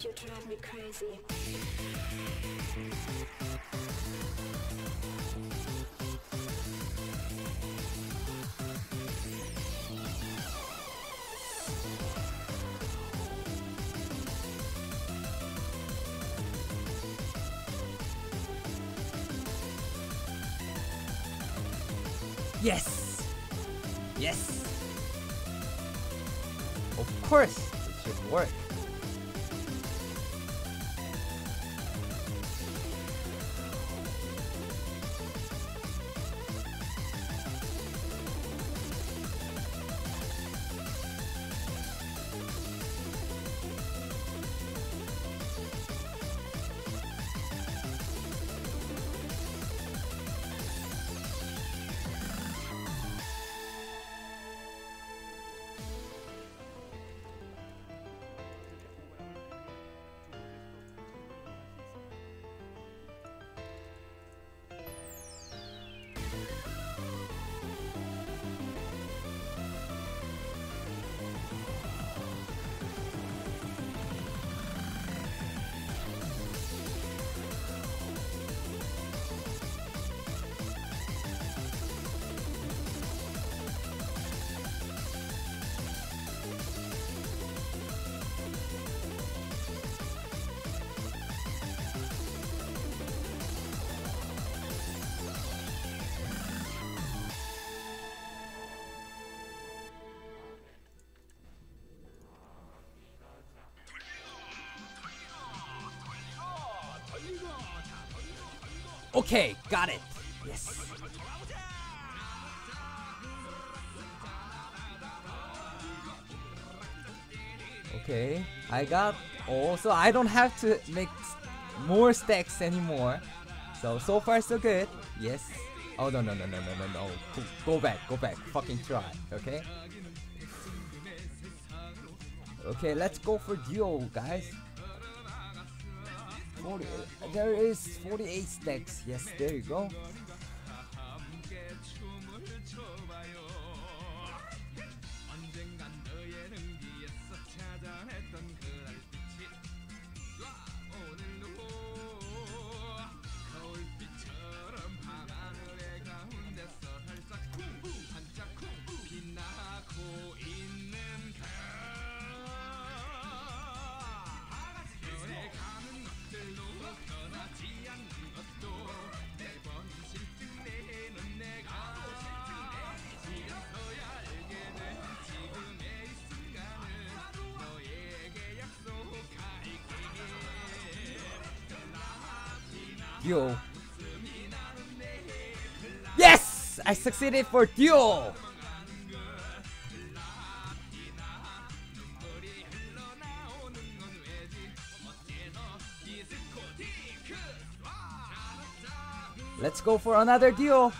You drive me crazy. Yes! Yes! Of course, it should work. Okay, got it. Yes. Okay, I got all, so I don't have to make more stacks anymore. So so far so good. Yes. Oh no no no no no no no. Go, back, go back. Fucking try. Okay. Okay, let's go for duo, guys. 40, there is 48 stacks. Yes, there you go. Duo. Yes! I succeeded for duo! Let's go for another duo.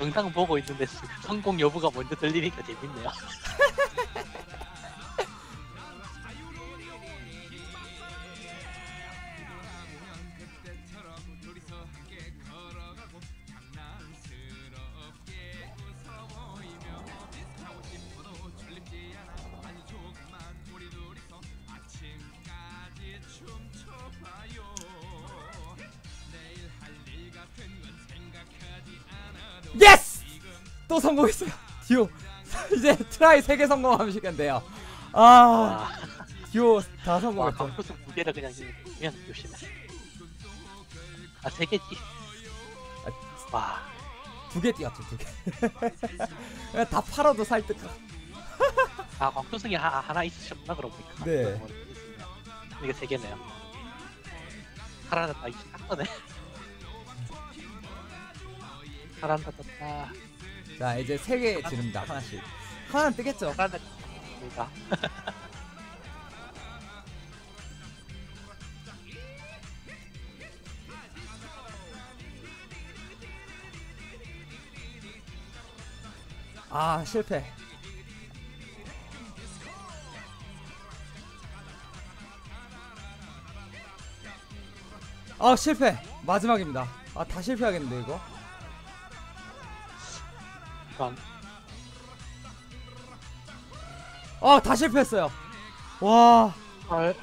영상 보고 있는데 성공 여부가 먼저 들리니까 재밌네요. 예스! 또 성공했어요. 듀오. 이제 트라이 3개 성공하면 시간돼요. 아, 와, 듀오 다와 성공했죠. 강표수 두 개를 그냥 그냥 조심해. 아 세 개지. 와, 두 개 뛰었죠, 두 개. 다 팔아도 살 듯. 아 광표승이 하, 하나 있으셨나 그러고 보니까. 네. 이게 세 개네요. 살아났다 이딱 떠네. 살아났다. 자, 이제 세 개 지릅니다. 하나씩. 하나는 뜨겠죠? 살아났다. 아, 실패. 아, 실패. 마지막입니다. 아, 다 실패하겠는데, 이거? 아, 다 실패했어요. 와, 아,